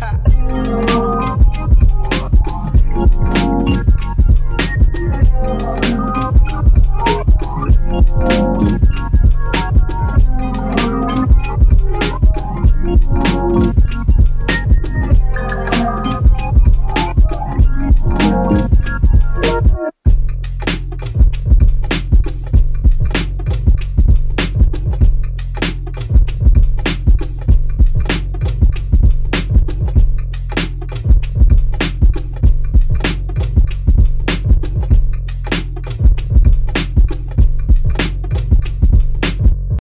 Ha.